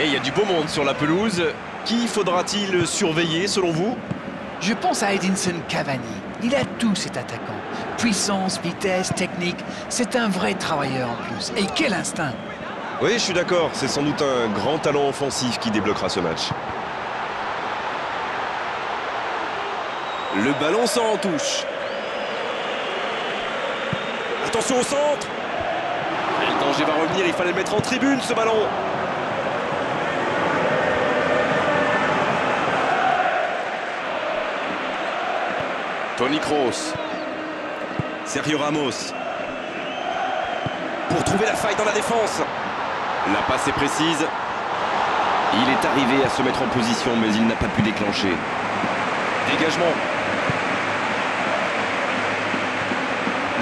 Et il y a du beau monde sur la pelouse. Qui faudra-t-il surveiller selon vous? Je pense à Edinson Cavani. Il a tout cet attaquant. Puissance, vitesse, technique. C'est un vrai travailleur en plus. Et quel instinct Oui, je suis d'accord. C'est sans doute un grand talent offensif qui débloquera ce match. Le ballon sort en touche. Attention au centre Et le danger va revenir, il fallait le mettre en tribune ce ballon Tony Kroos. Sergio Ramos. Pour trouver la faille dans la défense. La passe est précise. Il est arrivé à se mettre en position, mais il n'a pas pu déclencher. Dégagement.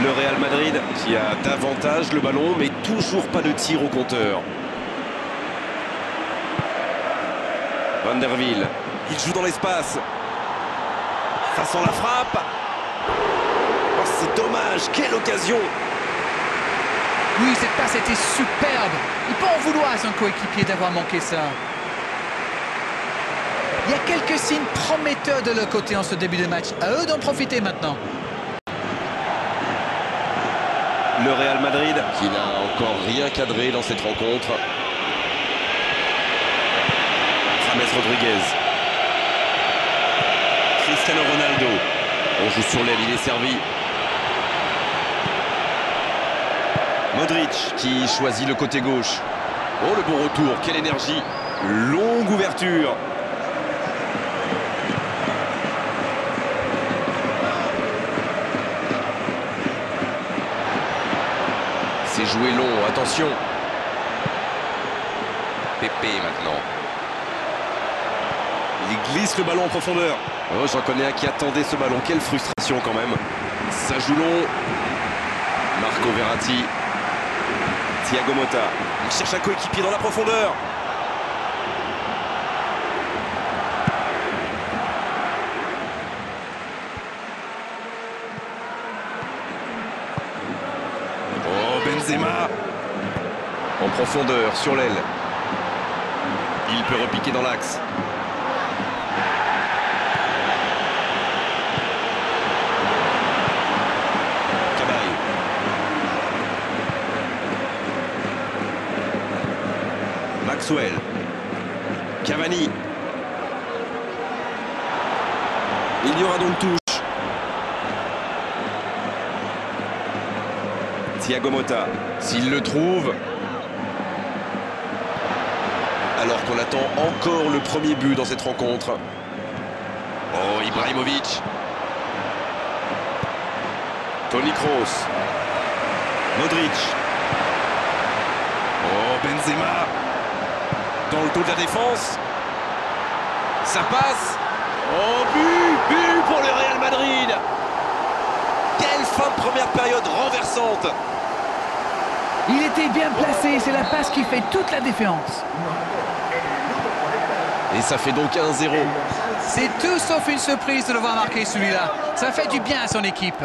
Le Real Madrid qui a davantage le ballon, mais toujours pas de tir au compteur. Van der Ville. Il joue dans l'espace. Ça sent la frappe. Oh, c'est dommage. Quelle occasion. Oui, cette passe était superbe. Il peut en vouloir à son coéquipier d'avoir manqué ça. Il y a quelques signes prometteurs de leur côté en ce début de match. À eux d'en profiter maintenant. Le Real Madrid qui n'a encore rien cadré dans cette rencontre. James Rodriguez. Cristiano Ronaldo. On joue sur l'aile, il est servi. Modric qui choisit le côté gauche. Oh le bon retour, quelle énergie. Longue ouverture. C'est joué long, attention. Pépé maintenant. Il glisse le ballon en profondeur. Oh, j'en connais un qui attendait ce ballon. Quelle frustration quand même. Ça joue long. Marco Verratti. Thiago Motta. Il cherche un coéquipier dans la profondeur. Oh, Benzema. En profondeur, sur l'aile. Il peut repiquer dans l'axe. Cabaye. Maxwell. Cavani. Il y aura donc touche. Thiago Motta. S'il le trouve. Alors qu'on attend encore le premier but dans cette rencontre. Oh, Ibrahimovic. Tony Kroos. Modric. Oh, Benzema. Dans le dos de la défense. Ça passe. Oh, but But pour le Real Madrid Quelle fin de première période renversante Il était bien placé. C'est la passe qui fait toute la différence. Et ça fait donc 1-0. C'est tout sauf une surprise de le voir marquer celui-là. Ça fait du bien à son équipe.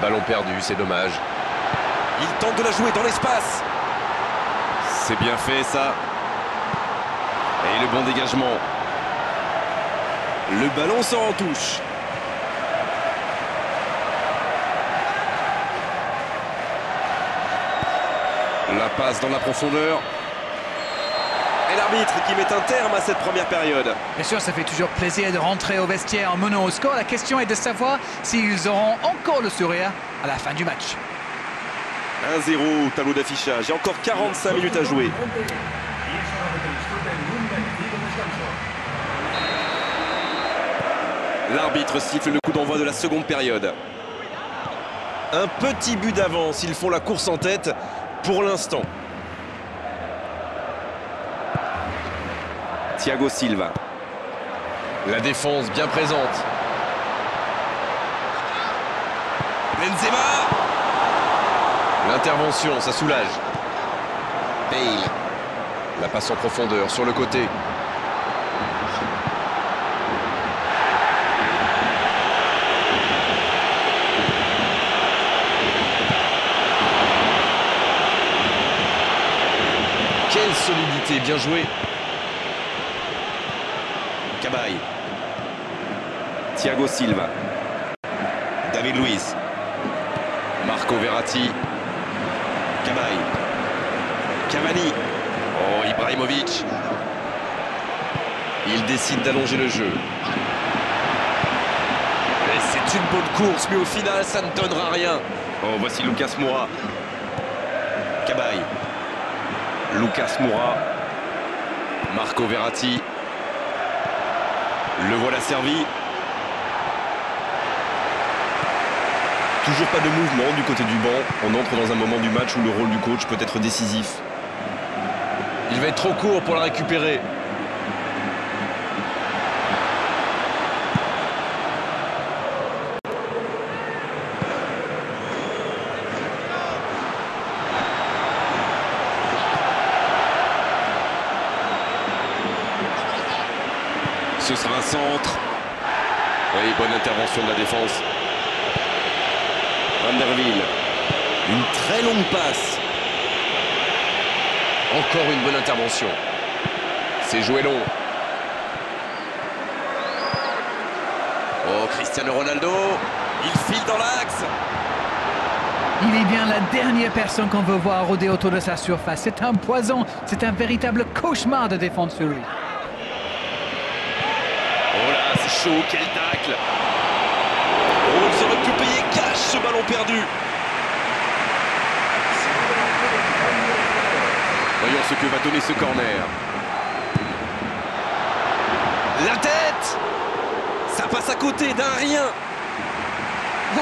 Ballon perdu, c'est dommage. Il tente de la jouer dans l'espace. C'est bien fait ça. Et le bon dégagement. Le ballon sort en touche. La passe dans la profondeur. Et l'arbitre qui met un terme à cette première période. Bien sûr, ça fait toujours plaisir de rentrer au vestiaire en menant au score. La question est de savoir s'ils auront encore le sourire à la fin du match. 1-0 au tableau d'affichage. Il y a encore 45 minutes à jouer. L'arbitre siffle le coup d'envoi de la seconde période. Un petit but d'avance. Ils font la course en tête pour l'instant. Thiago Silva. La défense bien présente. Benzema L'intervention, ça soulage. Bale. La passe en profondeur, sur le côté. Quelle solidité, bien joué. Cabaye. Thiago Silva. David Luiz. Marco Verratti. Cabaye. Cavani. Oh, Ibrahimovic. Il décide d'allonger le jeu. C'est une bonne course, mais au final, ça ne donnera rien. Oh, voici Lucas Moura. Cabaye. Lucas Moura. Marco Verratti. Le voilà servi. Toujours pas de mouvement du côté du banc. On entre dans un moment du match où le rôle du coach peut être décisif. Il va être trop court pour la récupérer. Ce sera un centre. Oui, bonne intervention de la défense. Vanderville. Une très longue passe. Encore une bonne intervention. C'est joué long. Oh, Cristiano Ronaldo. Il file dans l'axe. Il est bien la dernière personne qu'on veut voir rôder autour de sa surface. C'est un poison, c'est un véritable cauchemar de défendre sur lui. Oh là, c'est chaud, quel tacle Oh, ils auraient pu payer cash ballon perdu Voyons ce que va donner ce corner. La tête Ça passe à côté d'un rien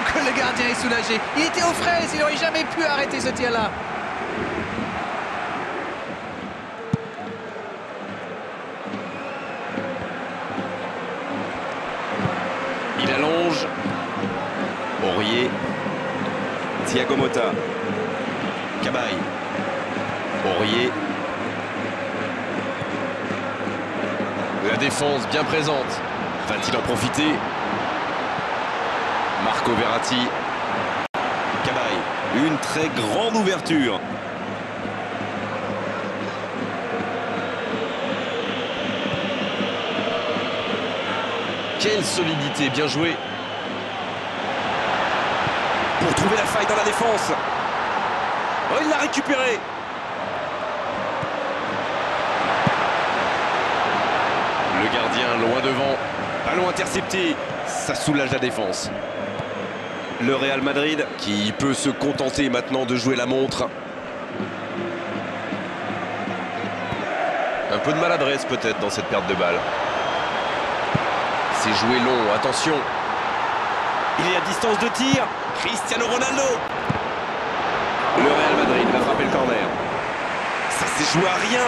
que le gardien est soulagé. Il était aux fraises, il n'aurait jamais pu arrêter ce tir-là. Il allonge. Aurier. Thiago Motta. Cabaye. Aurier. La défense bien présente. Va-t-il en profiter? Marco Verratti. Cabaye. Une très grande ouverture. Quelle solidité, bien joué. Pour trouver la faille dans la défense. Oh, il l'a récupéré. Le gardien loin devant. Ballon intercepté. Ça soulage la défense. Le Real Madrid qui peut se contenter maintenant de jouer la montre. Un peu de maladresse peut-être dans cette perte de balle. C'est joué long, attention. Il est à distance de tir. Cristiano Ronaldo. Le Real Madrid va frapper le corner. Ça s'est joué à rien.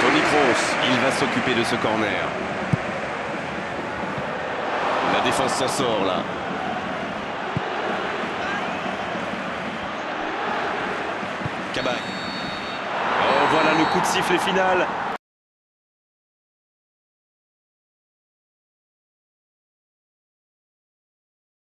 Tony Kroos, il va s'occuper de ce corner. La défense s'en sort là. Cabaye. Oh voilà le coup de sifflet final.